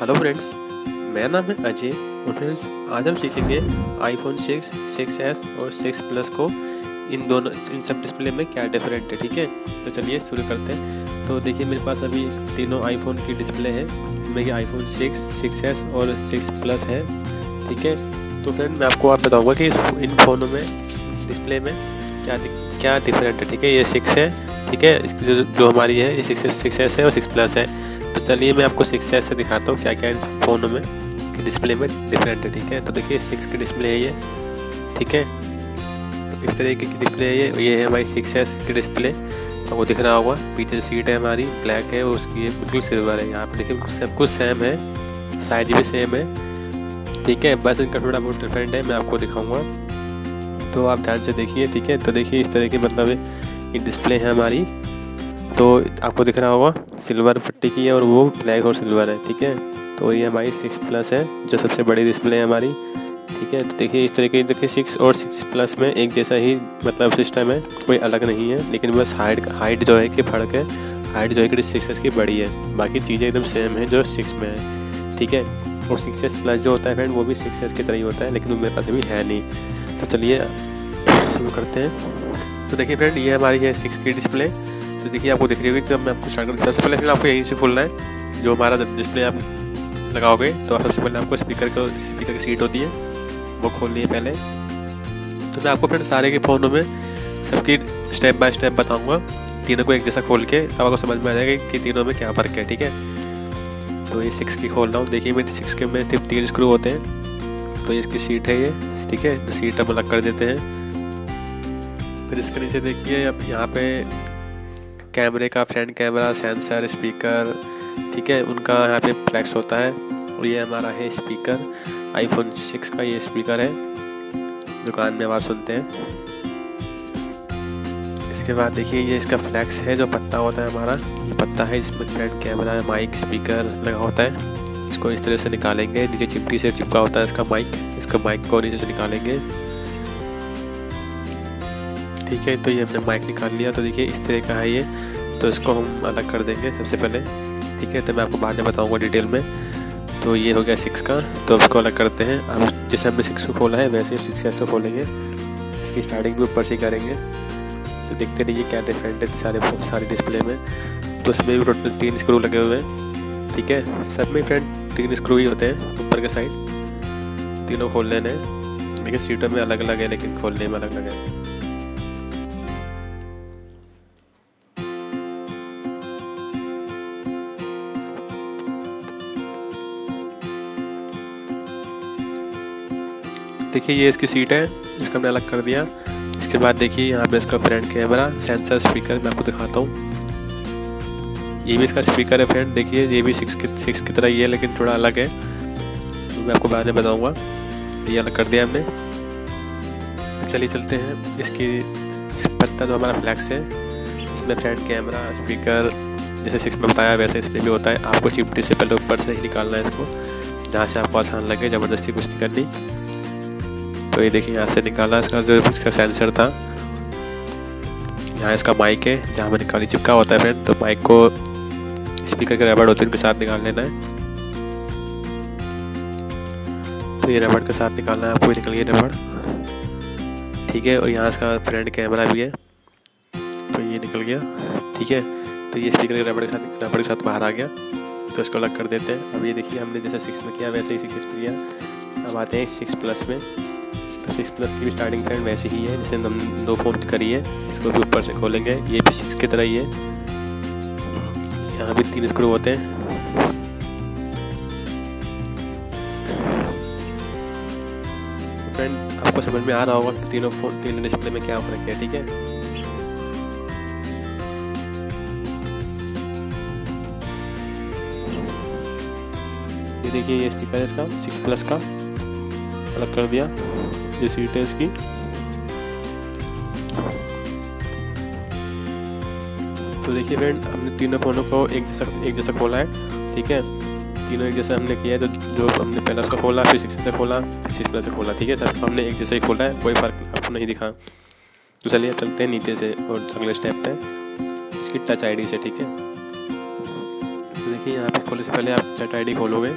Hello friends मेरा नाम है अजय और फ्रेंड्स आज हम सीखेंगे आईफोन 6, 6s और 6 प्लस को इन दोनों इन सब डिस्प्ले में क्या डिफरेंट है ठीक है? तो चलिए शुरू करते हैं। तो देखिए मेरे पास अभी तीनों आईफोन की डिस्प्ले है। जिसमें कि आईफोन 6, 6s और 6 प्लस है ठीक है? तो फ्रेंड मैं आपको आप बताऊँगा कि इस इन फ़ोनों में डिस्प्ले में क्या क्या डिफरेंट है ठीक है? ये सिक्स है ठीक है? इसकी जो जो हमारी है ये सिक्स सिक्स एस है और सिक्स प्लस है। तो चलिए मैं आपको सिक्स से दिखाता हूँ क्या क्या इन फ़ोनों में डिस्प्ले में डिफरेंट है, ठीक है? तो देखिए सिक्स की डिस्प्ले है ये, ठीक है? तो इस तरीके की डिस्प्ले है ये ये है हमारी सिक्स एस की डिस्प्ले तो वो दिख रहा होगा, पीछे सीट है हमारी ब्लैक है, और उसकी बिल्कुल सिल्वर है यहाँ पर देखिए सब, कुछ सेम है साइज़ भी सेम है, ठीक है? बस इनका थोड़ा बहुत डिफरेंट है, मैं आपको दिखाऊँगा। तो आप ध्यान से देखिए, ठीक है? तो देखिए, इस तरह की मतलब ये डिस्प्ले है हमारी। तो आपको दिख रहा होगा, सिल्वर पट्टी की है और वो ब्लैक और सिल्वर है, ठीक है? तो ये हमारी सिक्स प्लस है, जो सबसे बड़ी डिस्प्ले है हमारी, ठीक है? तो देखिए, इस तरीके देखिए सिक्स और सिक्स प्लस में एक जैसा ही मतलब सिस्टम है, कोई अलग नहीं है, लेकिन बस हाइट हाइट जो है कि फ़र्क है हाइट जो है कि सिक्स एस की बड़ी है, बाकी चीज़ें एकदम सेम है जो सिक्स में है, ठीक है? और सिक्स एस प्लस जो होता है फ्रेंड वो भी सिक्स एस की तरह ही होता है, लेकिन वो मेरे पास अभी है नहीं। तो चलिए, शुरू करते हैं। तो देखिए फ्रेंड ये हमारी है सिक्स की डिस्प्ले तो देखिए, आपको दिख रही होगी जब मैं आपको स्टार्ट करूँ, सबसे पहले फिर आपको यहीं से खोलना है, जो हमारा डिस्प्ले आप लगाओगे तो सबसे पहले आपको स्पीकर का स्पीकर की सीट होती है, वो खोलनी है पहले। तो मैं आपको फ्रेंड सारे के फ़ोनों में सबकी स्टेप बाय स्टेप बताऊँगा, तीनों को एक जैसा खोल के, तब आपको समझ में आ जाएगा कि तीनों में क्या फ़र्क है, ठीक है? तो ये सिक्स की खोल रहा हूँ, देखिए, मेरे सिक्स के में सिर्फ़ तीन स्क्रू होते हैं तो ये इसकी सीट है ये, ठीक है? तो सीट हम अलग कर देते हैं। फिर इसके नीचे देखिए, अब यहाँ पे कैमरे का फ्रंट कैमरा, सेंसर, स्पीकर, ठीक है, उनका यहाँ पे फ्लैक्स होता है और ये हमारा है स्पीकर आईफोन सिक्स का ये स्पीकर है। दुकान में आवाज़ सुनते हैं। इसके बाद देखिए, ये इसका फ्लैक्स है, जो पत्ता होता है हमारा। ये पत्ता है इसमें फ्रंट कैमरा, माइक, स्पीकर लगा होता है। इसको इस तरह से निकालेंगे, नीचे चिपकी से चिपका होता है इसका माइक। इसका माइक को नीचे से निकालेंगे। ठीक है तो ये हमने माइक निकाल लिया तो देखिए, इस तरह का है ये। तो इसको हम अलग कर देंगे सबसे पहले। ठीक है तो मैं आपको बाद में बताऊँगा डिटेल में। तो ये हो गया सिक्स का। तो उसको अलग करते हैं। अब जैसे हमने सिक्स को खोला है, वैसे सिक्स एस को खोलेंगे। इसकी स्टार्टिंग भी ऊपर से करेंगे। तो देखते रहिए क्या डिफरेंट है सारे सारे डिस्प्ले में। तो इसमें भी टोटल तीन स्क्रू लगे हुए हैं। ठीक है, सब में फ्रेंड तीन स्क्रू ही होते हैं, ऊपर के साइड तीनों खोल लेने लेकिन सीटों में अलग अलग है, लेकिन खोलने में अलग अलग है। देखिए, ये इसकी सीट है। इसका हमने अलग कर दिया। इसके बाद देखिए, यहाँ पे इसका फ्रंट कैमरा, सेंसर, स्पीकर, मैं आपको दिखाता हूँ। ये भी इसका स्पीकर है फ्रेंड देखिए, ये भी सिक्स की सिक्स की तरह ही है, लेकिन थोड़ा अलग है। तो मैं आपको बाद में बताऊँगा। ये अलग कर दिया हमने। चलिए, चलते हैं। इसकी, इस पत्ता जो हमारा फ्लैक्स है, इसमें फ्रंट कैमरा, स्पीकर, जैसे सिक्स में बताया, वैसे इसमें भी होता है। आपको चिपटी से पहले ऊपर से ही निकालना है इसको। जहाँ से आपको आसान लगे ज़बरदस्ती कुछ नहीं करनी। तो ये देखिए यहाँ से निकाला, इसका जो इसका सेंसर था। यहाँ इसका माइक है, जहाँ में निकाली, चिपका होता है फ्रेंड तो माइक को स्पीकर के रबड़ होते हैं उनके साथ निकाल लेना है। तो ये रबड़ के साथ निकालना है, आपको निकल गया रबड़ ठीक है, और यहाँ इसका फ्रंट कैमरा भी है। तो ये निकल गया, ठीक है। तो ये स्पीकर के रबड़ के साथ रबड़ के साथ बाहर आ गया। तो इसको अलग कर देते हैं। अब ये देखिए, हमने जैसे सिक्स में किया, वैसे ही सिक्स में किया। अब आते हैं सिक्स प्लस में। तो सिक्स प्लस की भी स्टार्टिंग फ्रेंड वैसी ही है, जैसे हम दो की करी है, इसको भी ऊपर से खोलेंगे। ये भी सिक्स की तरह ही है। यहाँ भी तीन स्क्रू होते हैं। फ्रेंड आपको समझ में आ रहा होगा कि तीनों फ़ोन तीनों डिस्प्ले में क्या फ़र्क है, ठीक है? ये देखिए ये स्पीकर है इसका सिक्स प्लस का। अलग कर दिया। ये सीट है इसकी। तो देखिए फ्रेंड हमने तीनों फ़ोनों को एक जैसा एक जैसा खोला है, ठीक है? तीनों एक जैसा हमने किया है तो जो हमने पहला उसका खोला, फिर सिक्स से खोला, फिर सिक्स प्लस से खोला, ठीक है? सर हमने एक जैसा ही खोला है, कोई फ़र्क आपको नहीं दिखा। तो चलिए चलते हैं नीचे से और अगले स्टेप पे, इसकी टच आईडी से, ठीक है? तो देखिए यहाँ पे खोलने से पहले आप टच आई खोलोगे।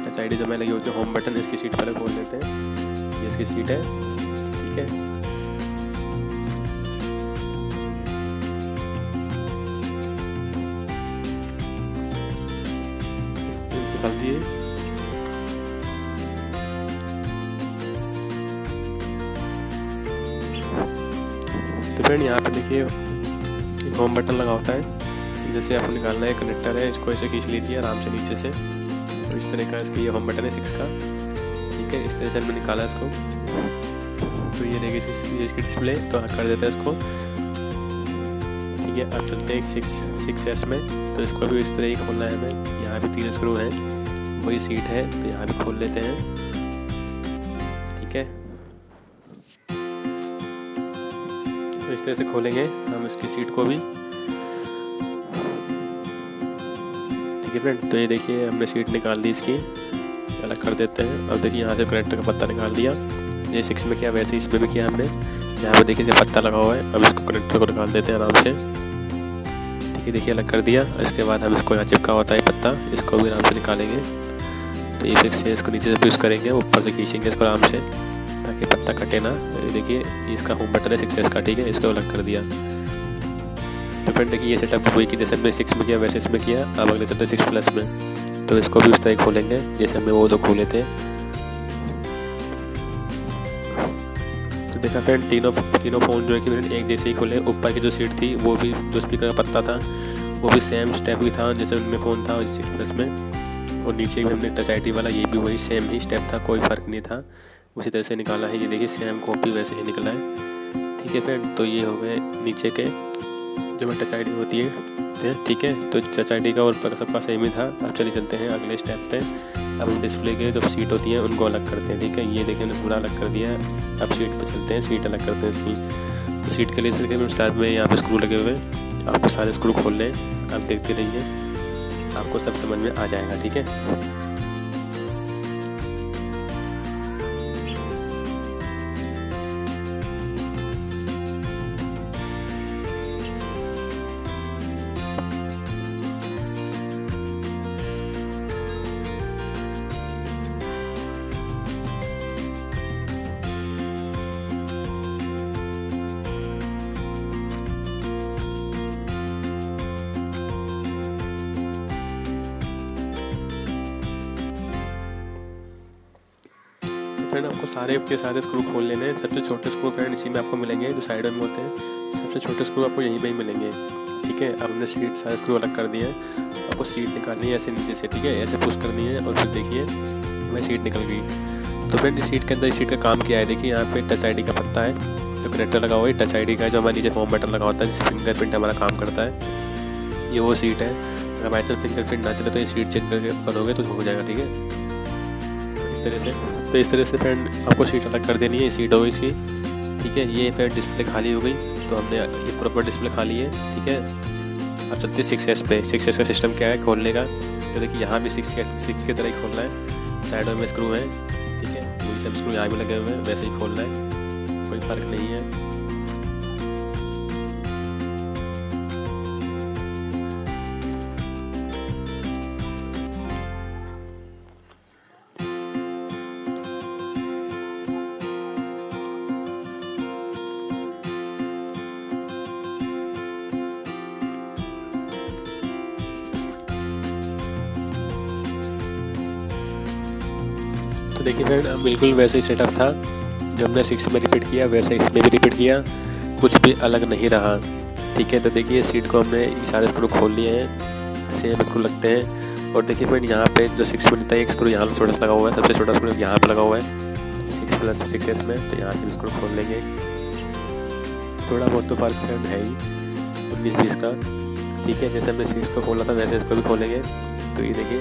टच आईडी जो मैं लगी होती है होम बटन इसकी सीट पहले खोल लेते हैं। इसकी सीट है। ठीक है। निकाल दिए। तो फ्रेंड यहाँ पे देखिए, एक होम बटन लगा होता है। जैसे आपको निकालना है कनेक्टर है, इसको ऐसे खींच लीजिए, आराम से नीचे से। तो इस तरह का इसका ये होम बटन है सिक्स का। ठीक है, इस तरह से हमने निकाला इसको। तो ये इसकी इसकी डिस्प्ले तो कर देते हैं इसको। ठीक है, अब चलते हैं सिक्स सिक्स एस में। तो इसको भी इस तरह ही खोलना है हमें। यहाँ भी तीन स्क्रू हैं। वही सीट है तो यहाँ भी खोल लेते हैं। ठीक है। तो इस तरह से खोलेंगे हम इसकी सीट को भी। ठीक है फ्रेंड तो ये देखिए, हमने सीट निकाल दी इसकी। अलग कर देते हैं। अब देखिए यहाँ से कनेक्टर का पत्ता निकाल दिया। ये सिक्स में किया, वैसे इसमें भी किया हमने। यहाँ पे देखिए पत्ता लगा हुआ है, अब इसको कनेक्टर को निकाल देते हैं आराम से। है, देखिए अलग कर दिया। इसके बाद हम इसको यहाँ चिपका होता है पत्ता। इसको भी आराम से निकालेंगे। तो ये फिक्स है, इसको नीचे से फिक्स करेंगे, ऊपर से खींचेंगे इसको आराम से, ताकि पत्ता कटे ना। देखिए इसका होम बटन है सिक्स का ठीक है, इसको अलग कर दिया। तो फ्रेंड देखिए ये सेटअप हुई कि जैसे हमने सिक्स में किया, वैसे इसमें किया। अब अगले चलते सिक्स प्लस में। तो इसको भी उस तरह खोलेंगे, जैसे हमने वो दो खोले थे। तो देखा फ्रेंड तीनों तीनों फ़ोन जो है कि फ्रेंड एक जैसे ही खोले, ऊपर की जो सीट थी, वो भी जो स्पीकर का पत्ता था, वो भी सेम स्टेप भी था, जैसे उनमें फ़ोन था सिक्स प्लस में। और नीचे भी हमने टच आई वाला, ये भी वही सेम ही स्टेप था, कोई फ़र्क नहीं था। उसी तरह से निकाला है, ये देखिए सेम कॉपी वैसे ही निकला है। ठीक है फ्रेंड तो ये हो गए नीचे के, जो टच आई होती है। ठीक है तो चाचा आई का और सबका सही ही था। अब चले चलते हैं अगले स्टेप पे। अब हम डिस्प्ले के जो सीट होती है, उनको अलग करते हैं, ठीक है? ये देखें पूरा अलग कर दिया है। अब सीट पर चलते हैं सीट अलग करते हैं इसकी। तो सीट के लिए सर साथ में यहाँ पर स्क्रू लगे हुए आपको सारे स्क्रू खोल लें, आप देखते रहिए। आपको सब समझ में आ जाएगा, ठीक है? फ्रेंड आपको सारे के सारे स्क्रू खोल लेने हैं। सबसे छोटे स्क्रू फ्रेंड इसी में आपको मिलेंगे, जो साइडों में होते हैं। सबसे छोटे स्क्रू आपको यहीं पर ही मिलेंगे, ठीक है? अब हमने सीट सारे स्क्रू अलग कर दिए हैं। आपको सीट निकालनी है ऐसे नीचे से, ठीक है? ऐसे पुश करनी है और फिर देखिए, मैं सीट निकल गई। तो फ्रेंड सीट के अंदर, इस सीट का काम किया है? देखिए, यहाँ पे टच आईडी का पत्ता है, जो कनेक्टर लगा हुआ है। टच आईडी का जो हमारे नीचे होम बटन लगा होता है, जिससे फिंगरप्रिंट हमारा काम करता है। ये वो सीट है। अगर बाई चांस फिंगरप्रिंट ना चले तो ये सीट चेंज करके करोगे तो हो जाएगा, ठीक है? तरह से। तो इस तरह से फ्रेंड आपको सीट अलग कर देनी है सीट हो इसकी। ठीक है, ये फ्रेंड डिस्प्ले खाली हो गई। तो हमने ये प्रॉपर डिस्प्ले खाली है। ठीक है अब चलते सिक्स एस पे सिक्स एस का सिस्टम क्या है खोलने का? तो देखिए, यहाँ भी सिक्स सिक्स की तरह ही खोलना है। साइडों में स्क्रू है। ठीक है, वही सब स्क्रू यहाँ भी लगे हुए हैं, वैसे ही खोलना है। कोई फ़र्क नहीं है। तो बिल्कुल वैसे ही सेटअप था। जो हमने सिक्स में रिपीट किया, वैसे इसमें भी रिपीट किया। कुछ भी अलग नहीं रहा। ठीक है तो देखिए सीट को हमने सारे स्क्रू खोल लिए हैं। सेम स्क्रू लगते हैं। और देखिए फ्रेंड यहाँ पे जो सिक्स में था एक स्क्रू यहाँ छोटा सा लगा हुआ है। सबसे छोटा स्क्रू यहाँ पर लगा हुआ है। सिक्स प्लस सिक्स एस में तो यहाँ से स्क्रू खोल लेंगे। थोड़ा बहुत तो फ़र्क है, ही उन्नीस बीस का। ठीक है, जैसे हमने सिक्स को खोला था, वैसे इसको भी खोलेंगे। तो ये देखिए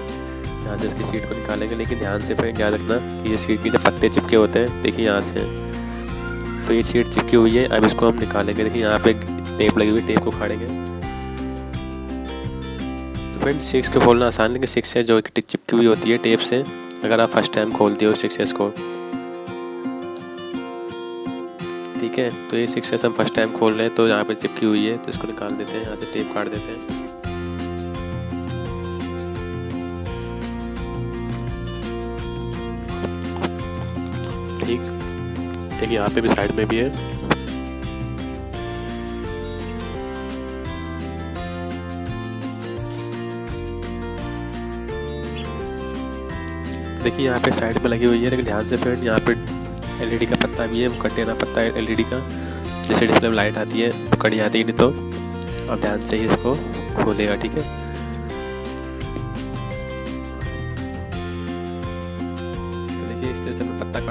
यहाँ से इसकी सीट को निकालेंगे, लेकिन ध्यान से फिर याद रखना कि ये सीट के जो पत्ते चिपके होते हैं, देखिए यहाँ से। तो ये सीट चिपकी हुई है, अब इसको हम निकालेंगे। देखिए यहाँ पे टेप लगी हुई, टेप को खाड़ेंगे तो फ्रेंड सिक्स को खोलना आसान, लेकिन सिक्स है जो चिपकी हुई होती है टेप से, अगर आप फ़र्स्ट टाइम खोलते हो सिक्स को। ठीक है तो ये सिक्स हम फ़र्स्ट टाइम खोल रहे हैं तो यहाँ पे चिपकी हुई है तो इसको निकाल देते हैं, यहाँ से टेप काट देते हैं। देखिए यहाँ पे भी साइड में भी है। देखिए, यहाँ पे साइड में लगी हुई है, लेकिन ध्यान से फ्रेंड, यहाँ पे एलईडी का पत्ता भी है कटे ना पत्ता है एलईडी का। जैसे डिस्प्ले में लाइट आती है तो कड़ी आती नहीं तो आप ध्यान से ही इसको खोलेगा, ठीक है?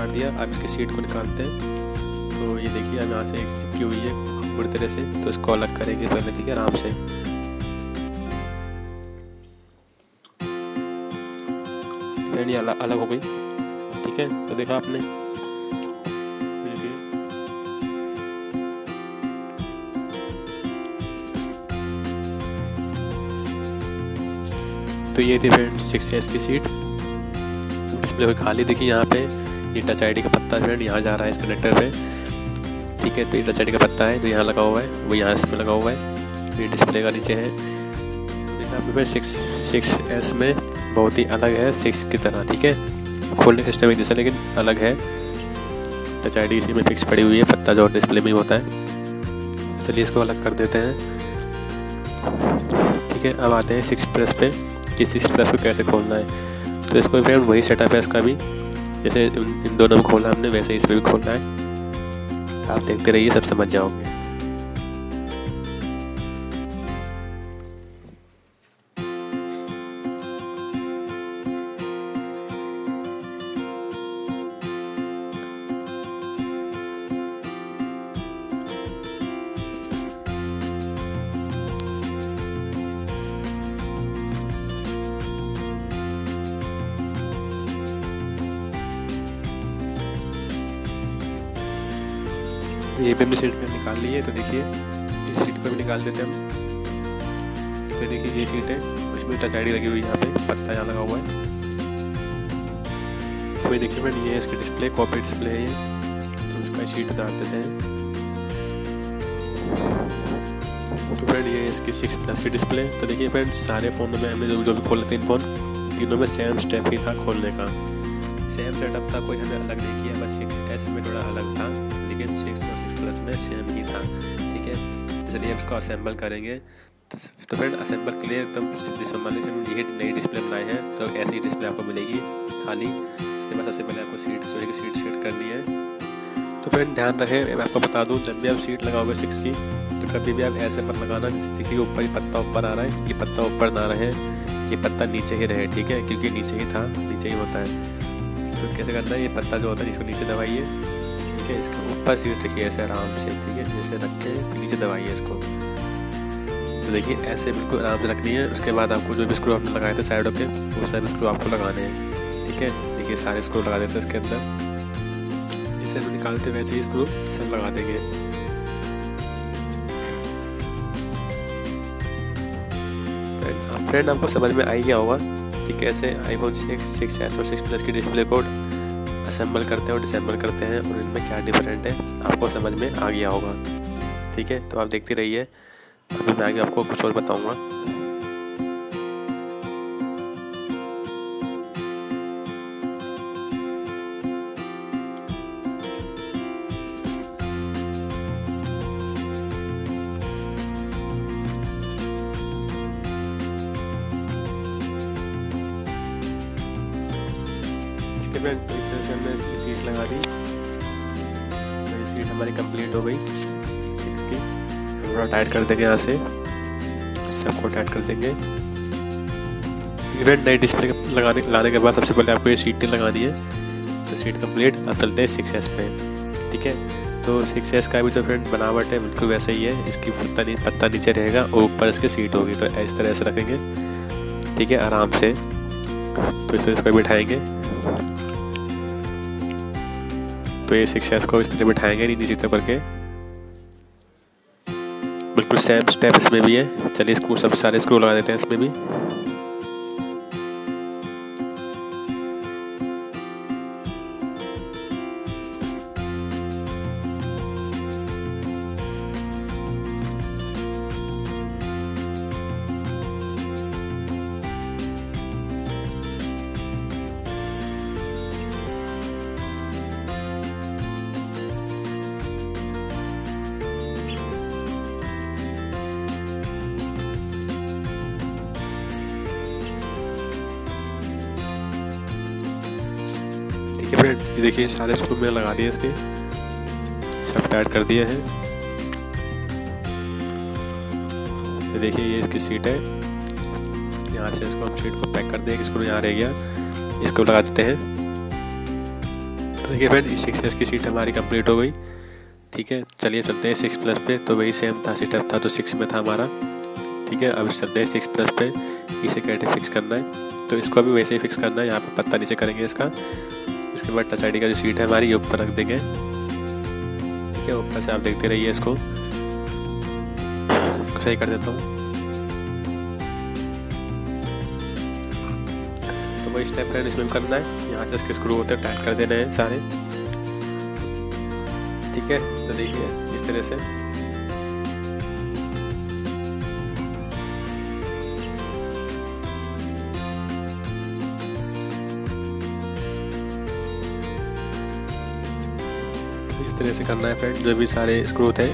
काट दिया। अब इसकी सीट को निकालते हैं। तो ये देखिए, अब यहाँ से एक चिपकी हुई है बुरी तरह से। तो इसको अलग करेंगे पहले, ठीक है? आराम से। अलग अलग हो गई। ठीक है? तो देखा आपने? तो ये थी फ्रेंड सिक्स एस की सीट डिस्प्ले कोई खाली देखी यहाँ पे। ये टच आईडी का पत्ता फ्रेंड यहाँ जा रहा है इस कनेक्टर पे। ठीक है तो ये टच आईडी का पत्ता है, जो यहाँ लगा हुआ है, वो यहाँ इसमें लगा हुआ है। ये डिस्प्ले का नीचे है। देखा आपने सिक्स सिक्स एस में बहुत ही अलग है सिक्स की तरह, ठीक है? खोलने का सिस्टम एक जैसा, लेकिन अलग है। टच आईडी इसी में फिक्स पड़ी हुई है, पत्ता जो डिस्प्ले में होता है। चलिए इसको अलग कर देते हैं। ठीक है, अब आते हैं सिक्स प्लस पे, कि सिक्स प्लस को कैसे खोलना है। तो इसको फ्रेंड वही सेटअप है इसका भी। जैसे इन दोनों में खोला हमने, वैसे इसमें भी खोलना है। आप देखते रहिए, सब समझ जाओगे। भी सीट पे निकाल ली है तो देखिए, इस सीट को भी निकाल देते हैं हम। तो देखिए, ये सीट है, उसमें टच आई लगी हुई है यहाँ पे, पत्ता यहाँ लगा हुआ है। तो ये देखिए फ्रेंड ये है इसकी डिस्प्ले कॉपी डिस्प्ले है ये। तो इसका सीट उतार देते हैं। तो फ्रेंड ये है इसकी सिक्स प्लस की डिस्प्ले तो देखिए फ्रेंड सारे फ़ोनों में हमने जो जो भी खोले तीन फ़ोन तीनों में सेम स्टेप ही था खोलने का। सेम सेटअप था, कोई हमें अलग नहीं किया, बस सिक्स एस में थोड़ा अलग था लेकिन सिक्स और सिक्स प्लस में सेम ही था, ठीक है। तो चलिए हम इसको असेंबल करेंगे। तो फ्रेंड असेंबल के लिए जिसमें मान लीजिए ये नई डिस्प्ले बनाए हैं तो ऐसी डिस्प्ले आपको मिलेगी, खाली। उसके बाद सबसे पहले आपको सीट सोए की सीट सेट करनी है। तो फ्रेंड ध्यान रहे, मैं आपको बता दूँ, जब भी आप सीट लगाओगे सिक्स की तो कभी भी आप ऐसे मत लगाना किसी ऊपर ही पत्ता ऊपर आ रहा है, ये पत्ता ऊपर ना रहे, ये पत्ता नीचे ही रहे, ठीक है, क्योंकि नीचे ही था, नीचे ही होता है। तो कैसे करना है, ये पत्ता जो होता है इसको नीचे दबाइए, ठीक है? इसके ऊपर सीट रखिए ऐसे आराम से, ठीक है? जैसे रख के नीचे दबाइए इसको। तो देखिए, ऐसे बिल्कुल आराम से रखनी है। उसके बाद आपको जो भी स्क्रू आपने लगाए थे साइडों के वो सब स्क्रू आपको लगाने हैं, ठीक है? देखिए, सारे स्क्रू लगा देते हैं इसके अंदर। जैसे हम निकालते वैसे ही स्क्रू सब लगा देंगे। फ्रेंड आपको समझ में आ गया होगा कि कैसे आईफोन सिक्स सिक्स एस और सिक्स प्लस की डिस्प्ले को असेंबल करते हैं और डिसम्बल करते हैं और इनमें क्या डिफरेंट है, आपको समझ में आ गया होगा। ठीक है? तो आप देखते रहिए। अभी मैं आगे आपको कुछ और बताऊँगा। हमने इसकी सीट लगा दी। तो ये सीट हमारी कंप्लीट हो गई। सिक्स की हम थोड़ा टाइट कर देंगे यहाँ से। सबको टाइट कर देंगे। फ्रेंड नई डिस्प्ले लगाने लाने के बाद सबसे पहले आपको ये सीटें लगानी है। तो सीट कंप्लीट अब चलते हैं सिक्स एस पे। ठीक है? तो सिक्स एस का भी तो फ्रेंड बनावट है, बिल्कुल वैसा ही है। इसकी पत्ता नहीं पत्ता नीचे रहेगा और ऊपर इसकी सीट होगी। तो इस तरह से रखेंगे। ठीक है? आराम से। तो इस तरह इसको बिठाएँगे तो ये सिक्स को इस तरह बिठाएँगे नीचे तरफ़ करके बिल्कुल सेम स्टेप इसमें भी है। चलिए इसको सब सारे स्क्रू लगा देते हैं इसमें भी। ये देखिए, सारे स्क्रू मैंने लगा दिए इसके। सब टाइट कर दिए हैं। ये देखिए, ये इसकी सीट है। यहाँ से इसको हम सीट को पैक कर देंगे स्क्रू यहाँ रह गया। इसको लगा देते हैं। तो देखिए फ्रेंड सिक्स एस की सीट हमारी कंप्लीट हो गई। ठीक है, चलिए चलते हैं सिक्स प्लस पे। तो वही सेम था सीटअप था तो सिक्स में था हमारा। ठीक है, अब चलते हैं सिक्स प्लस पे। इसे कैटे फिक्स करना है? तो इसको भी वैसे ही फिक्स करना है, यहाँ पे पत्ता नीचे करेंगे इसका। उसके बाद टच आई का जो सीट है, हमारी ये ऊपर रख देंगे। ठीक है ऊपर से आप देखते रहिए इसको। इसको सही कर देता हूँ। तो वही स्टेप फ्रेंड इसमें करना है। यहाँ से इसके स्क्रू होते हैं टाइट कर देने हैं सारे। ठीक है? तो देखिए, इस तरह से। तरह से करना है फ्रेंड जो भी सारे स्क्रू थे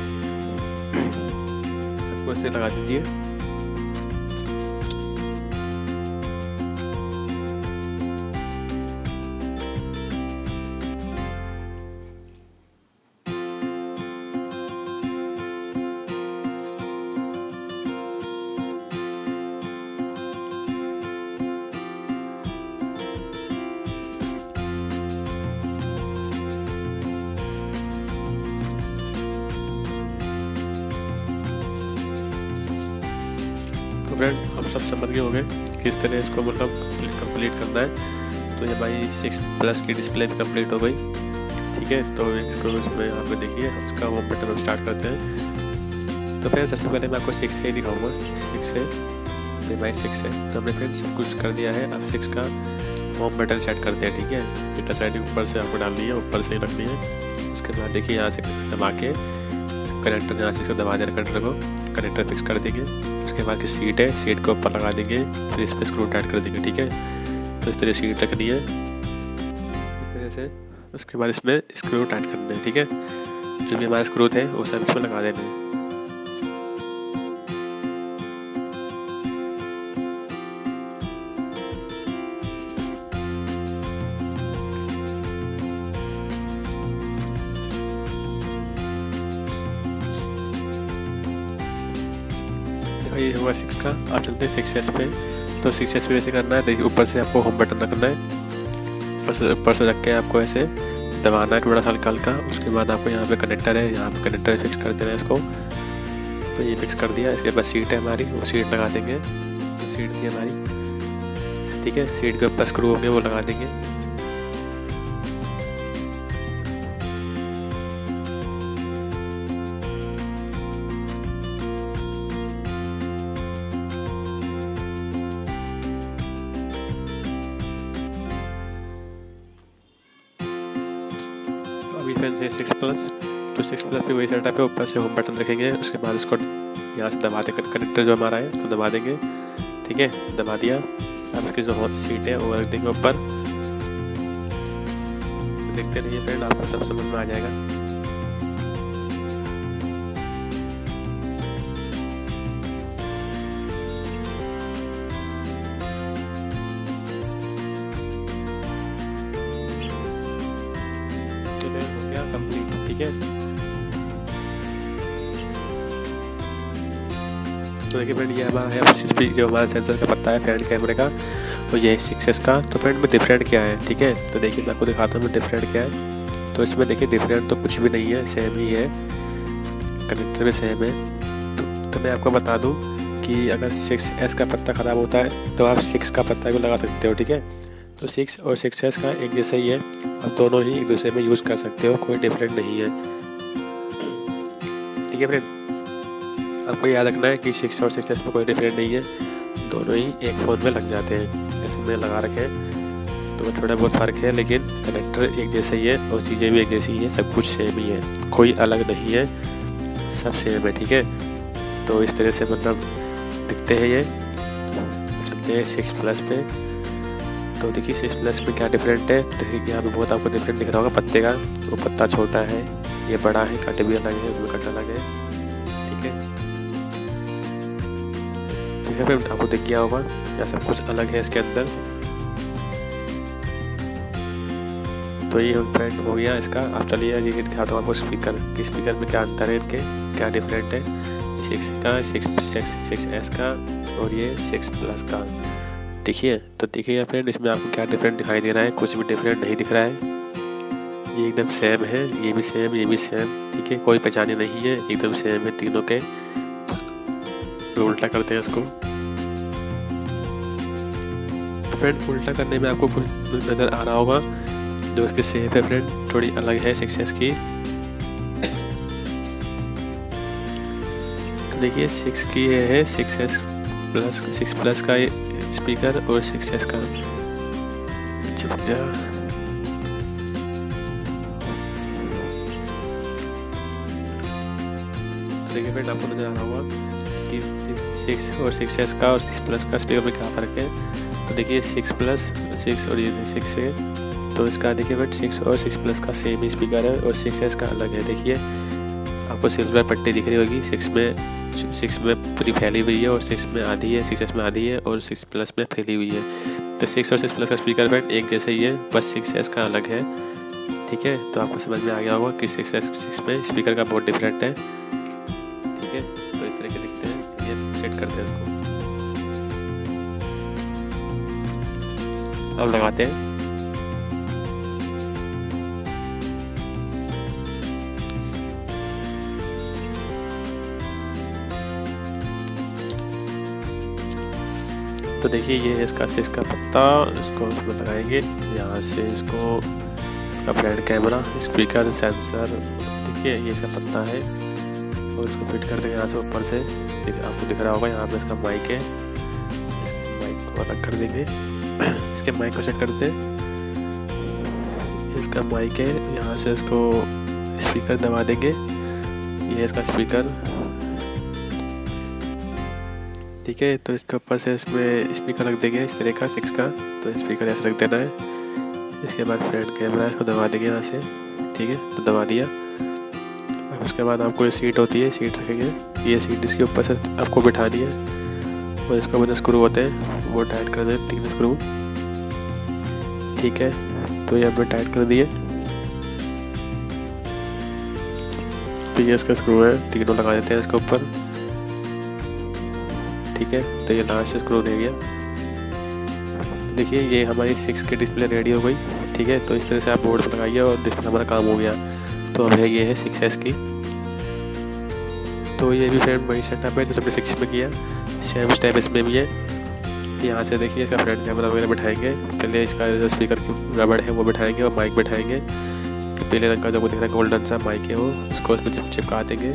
सबको इस लगा दीजिए। सब समझ गए होंगे किस तरह इसको मतलब कंप्लीट करना है। तो ये हमारी सिक्स प्लस की डिस्प्ले भी कंप्लीट हो गई। ठीक है तो इसको इसमें यहाँ पे देखिए, उसका होम बटन स्टार्ट करते हैं। तो फ्रेंड सबसे पहले मैं आपको सिक्स से ही दिखाऊँगा। सिक्स से तो हमारी सिक्स है तो हमने फ्रेंड सब कुछ कर दिया है। अब सिक्स का होम बटन सेट करते हैं, ठीक है? फिर टच आई ऊपर से आपको डालनी है, ऊपर से ही रखनी है। उसके बाद देखिए यहाँ से दबा के कनेक्टर यहाँ से इसको दबा देना कनेक्टर को कनेक्टर फिक्स कर देंगे। उसके बाद की सीट है, सीट को ऊपर लगा देंगे, फिर इस पर स्क्रू टाइट कर देंगे, ठीक है? तो इस तरह सीट रखनी है। इस तरह से उसके बाद इसमें स्क्रू टाइट करना है, ठीक है? जो भी हमारे स्क्रू थे, वो सब इसमें लगा देने हैं। का आप चलते हैं सिक्स पे। तो सिक्स पे वैसे करना है। देखिए, ऊपर से आपको होम बटन रखना है। ऊपर से ऊपर से रख के आपको ऐसे दबाना है थोड़ा सा हल्का हल्का। उसके बाद आपको यहाँ पे कनेक्टर है। यहाँ पे कनेक्टर फिक्स कर देना है इसको। तो ये फिक्स कर दिया। इसके बाद सीट है हमारी। वो सीट लगा देंगे। सीट थी हमारी। ठीक है? सीट के ऊपर स्क्रू होंगे, वो लगा देंगे। पे वही सेटअप है ऊपर से होम बटन रखेंगे, उसके बाद उसको यहाँ से दबा दें कनेक्टर जो हमारा है, उसको दबा देंगे। ठीक है? दबा दिया। अब इसकी जो सीट है, वो रख देंगे ऊपर। देखते रहिए फ्रेंड आपको सब समझ में आ जाएगा। कंप्लीट ठीक है? तो देखिए फ्रेंड ये हमारा है स्पीक जो हमारा सेंसर का पत्ता है फ्रंट कैमरे का और ये सिक्स का तो फ्रेंड में डिफरेंट क्या है ठीक है? तो देखिए मैं आपको दिखाता हूँ डिफरेंट क्या है। तो इसमें देखिए डिफरेंट तो कुछ भी नहीं है सेम ही है। कनेक्टर भी सेम है। तो, तो मैं आपको बता दूँ कि अगर सिक्स एस का पत्ता ख़राब होता है तो आप सिक्स का पत्ता भी लगा सकते हो ठीक है? तो सिक्स और सिक्स एस का एक जैसा ही है आप दोनों ही एक दूसरे में यूज़ कर सकते हो कोई डिफरेंट नहीं है। ठीक है फ्रेंड आपको याद रखना है कि सिक्स और सिक्स में कोई डिफरेंट नहीं है। दोनों ही एक फ़ोन में लग जाते हैं। ऐसे में लगा रखे तो थोड़ा बहुत फ़र्क है, लेकिन कनेक्टर एक जैसा ही है और चीज़ें भी एक जैसी ही है सब कुछ सेम ही है। कोई अलग नहीं है, सब सेम है, ठीक है? तो इस तरह से मतलब दिखते हैं ये। चलते हैं सिक्स प्लस पे। तो देखिए सिक्स प्लस में क्या डिफरेंट है? देखिए यहाँ पे बहुत आपको डिफरेंट दिख रहा होगा, पत्ते का। वो तो पत्ता छोटा है, ये बड़ा है, कट भी अलग है, उसमें कट अलग है। ठीक है फिर आपको दिख गया होगा यहाँ सब कुछ अलग है इसके अंदर? तो ये फ्रेंड हो गया इसका। आप चलिए ये दिखाता हूँ आपको स्पीकर कि स्पीकर में क्या अंतर है इनके? क्या डिफरेंट है? सिक्स का सिक्स सिक्स सिक्स एस का, और ये सिक्स प्लस का। देखिए तो देखिए फ्रेंड इसमें आपको क्या डिफरेंट दिखाई दे रहा है? कुछ भी डिफरेंट नहीं दिख रहा है। ये एकदम सेम है, ये भी सेम ये भी सेम ठीक है कोई पहचानी नहीं है, एकदम सेम है तीनों के। तो उल्टा करते हैं इसको। फ्रेंड उल्टा करने में आपको कुछ नज़र आ रहा होगा। जो इसकी सेफ़ है फ्रेंड थोड़ी अलग है सिक्स की। देखिए सिक्स की ये है six S plus six plus का स्पीकर और सिक्स एस का तो देखिए फ्रेंड आपको नज़र आ रहा होगा कि सिक्स और सिक्स एस का और सिक्स प्लस का स्पीकर में क्या फ़र्क है। तो देखिए सिक्स प्लस सिक्स और ये सिक्स है। तो इसका देखिए बट सिक्स और सिक्स प्लस का सेम स्पीकर है और सिक्स एस का अलग है। देखिए, आपको सिक्स में पट्टी दिख रही होगी। सिक्स में सिक्स में पूरी फैली हुई है और सिक्स में आधी है सिक्स एस में आधी है और सिक्स प्लस में फैली हुई है। तो सिक्स और सिक्स प्लस का स्पीकर बैट एक जैसे ही है बस सिक्स एस का अलग है। ठीक है तो आपको समझ में आ गया होगा कि सिक्स एस सिक्स में स्पीकर का बहुत डिफरेंट है। ठीक है तो इस तरह के दिखते हैं। चलिए सेट करते हैं उसको। अब लगाते हैं तो देखिए, ये है इसका सिक्स का पत्ता, इसको उसमें लगाएँगे। यहाँ से इसको, इसका फ्रंट कैमरा, स्पीकर, सेंसर, देखिए, ये इसका पत्ता है। और इसको फिट कर देंगे यहाँ से ऊपर से। आपको दिख रहा होगा, यहाँ पे इसका माइक है। इस माइक को अलग कर देंगे। इसके माइक को सेट करते हैं। इसका माइक है, यहाँ से इसको स्पीकर दबा देंगे। ये इसका स्पीकर ठीक है तो इसके ऊपर से इसमें स्पीकर रख देंगे इस तरह का सिक्स का। तो स्पीकर ऐसे रख देना है। इसके बाद फ्रंट कैमरा इसको दबा देंगे यहाँ से। ठीक है तो दबा दिया। अब उसके बाद आपको ये सीट होती है सीट रखेंगे। ये सीट इसके ऊपर से आपको बिठानी है। और इसके ऊपर स्क्रू होते हैं, वो टाइट कर दे, तीन स्क्रू ठीक है तो ये हमने टाइट कर दिए। तो ये इसका स्क्रू है, तीनों लगा देते हैं इसके ऊपर। ठीक है तो ये लास्ट स्क्रू रह गया देखिए, ये हमारी सिक्स की डिस्प्ले रेडी हो गई। ठीक है तो इस तरह से आप बोर्ड पर लगाइए और डिस्प्ले हमारा काम हो गया। तो अब है, ये है सिक्स एस की। तो ये भी फ्रेंड वही सेटअप है जो हमने सिक्स में किया। सेम स्टेप इसमें भी है। यहाँ से देखिए, इसका फ्रंट कैमरा वगैरह बैठाएँगे। पहले इसका जो स्पीकर की रबड़ है, वो बैठाएँगे और माइक बैठाएँगे। पीले रंग का जो दिख रहा है गोल्डन सा माइक है वो, इसको इसमें चिपका देंगे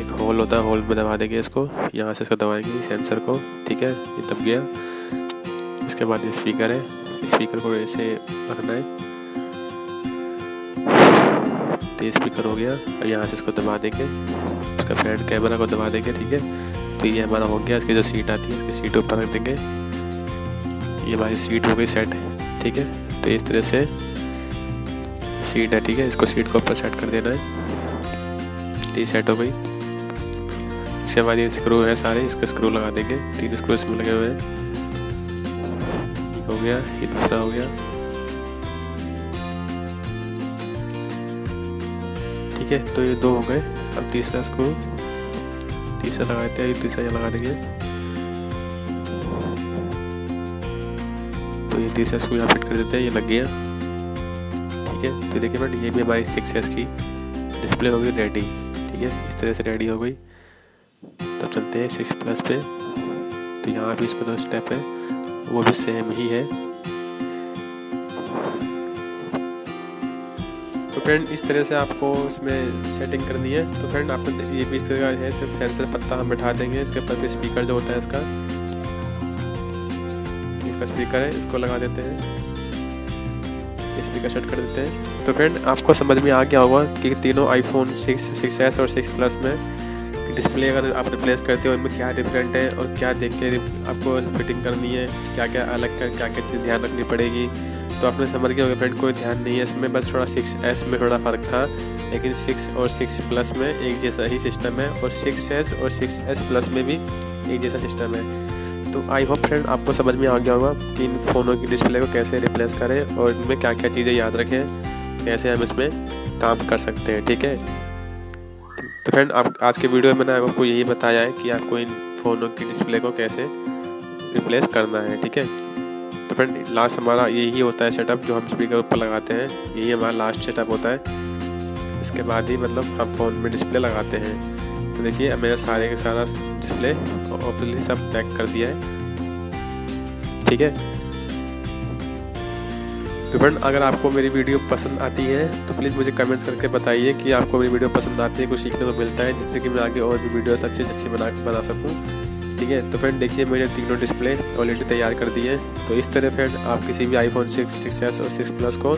एक होल होता है होल में दबा देंगे इसको। यहाँ से इसको दबाएँगे सेंसर को। ठीक है? ये दब गया। इसके बाद ये स्पीकर है। स्पीकर को ऐसे रखना है। तो ये स्पीकर हो गया। अब यहाँ से इसको दबा देंगे। इसका फ्रंट कैमरा को दबा देंगे, ठीक है? तो ये हमारा हो गया। इसकी जो सीट आती है, इसकी सीट ऊपर रख देंगे। ये हमारी सीट हो गई सेट ठीक है? तो इस तरह से सीट है, ठीक है? इसको सीट को ऊपर सेट कर देना है। तो ये सेट हो गई। इसके बाद ये स्क्रू है सारे। इसके स्क्रू लगा देंगे। तीन स्क्रू इसमें लगे हुए हैं। हो गया, ये दूसरा हो गया। है तो ये दो हो गए। अब तीसरा स्क्रू तीसरा लगा देते हैं तीसरा लगा देंगे। तो ये तीसरा स्क्रू यहाँ फिट कर देते हैं, ये लग गया। ठीक है तो देखिए बट ये भी हमारी सिक्स एस की डिस्प्ले हो गई रेडी ठीक है, इस तरह से रेडी हो गई। तो चलते हैं सिक्स प्लस पे। तो यहाँ भी इसका दो स्टेप है, वो भी सेम ही है। फ्रेंड इस तरह से आपको इसमें सेटिंग करनी है। तो फ्रेंड आपको ये भी इसका है, सिर्फ़ फैंसर पत्ता हम बैठा देंगे। इसके ऊपर भी स्पीकर जो होता है इसका इसका स्पीकर है, इसको लगा देते हैं। स्पीकर सेट कर देते हैं। तो फ्रेंड आपको समझ में आ गया होगा कि तीनों आईफोन सिक्स सिक्स एस और सिक्स प्लस में डिस्प्ले अगर आप रिप्लेस करते हो, इनमें क्या डिफरेंट है और क्या देख के आपको फिटिंग करनी है क्या क्या अलग कर क्या क्या चीज़ ध्यान रखनी पड़ेगी। तो आपने समझ गया होगा फ्रेंड कोई ध्यान नहीं है। इसमें बस थोड़ा सिक्स एस में थोड़ा फ़र्क था। लेकिन सिक्स और सिक्स प्लस में एक जैसा ही सिस्टम है और सिक्स एस और सिक्स एस प्लस में भी एक जैसा सिस्टम है। तो आई होप फ्रेंड आपको समझ में आ गया होगा कि इन फ़ोनों की डिस्प्ले को कैसे रिप्लेस करें और इनमें क्या क्या चीज़ें याद रखें, कैसे हम इसमें काम कर सकते हैं, ठीक है? तो फ्रेंड आप, आज के वीडियो में मैंने आपको यही बताया है कि आपको इन फ़ोनों की डिस्प्ले को कैसे रिप्लेस करना है, ठीक है? तो फ्रेंड लास्ट हमारा यही होता है सेटअप जो हम स्पीकर ऊपर लगाते हैं। यही हमारा लास्ट सेटअप होता है। इसके बाद ही मतलब हम फ़ोन में डिस्प्ले लगाते हैं। तो देखिए, अब मेरा सारे का सारा डिस्प्ले ऑफिसली सब पैक कर दिया है। ठीक है? तो फ्रेंड अगर आपको मेरी वीडियो पसंद आती है तो प्लीज़ मुझे कमेंट्स करके बताइए कि आपको मेरी वीडियो पसंद आती है, कुछ सीखने को मिलता है, जिससे कि मैं आगे और भी वीडियोस अच्छी अच्छी बना बना सकूँ। ठीक है? तो फ्रेंड देखिए, मैंने तीनों डिस्प्ले ऑलरेडी तैयार कर दिए हैं। तो इस तरह फ्रेंड आप किसी भी आईफोन सिक्स सिक्स एस और सिक्स प्लस को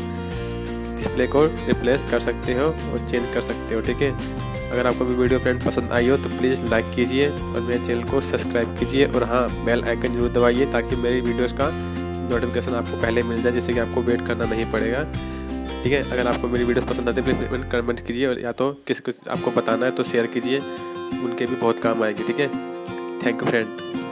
डिस्प्ले को रिप्लेस कर सकते हो और चेंज कर सकते हो, ठीक है? अगर आपको भी वीडियो फ्रेंड पसंद आई हो तो प्लीज़ लाइक कीजिए और मेरे चैनल को सब्सक्राइब कीजिए और हाँ बेल आइकन ज़रूर दबाइए ताकि मेरी वीडियोज़ का नोटिफिकेशन आपको पहले मिल जाए, जिससे कि आपको वेट करना नहीं पड़ेगा। ठीक है? अगर आपको मेरी वीडियोस पसंद आती है प्लीज़ कमेंट कीजिए और या तो किसी को आपको बताना है तो शेयर कीजिए। उनके भी बहुत काम आएगी, ठीक है? Thank you friend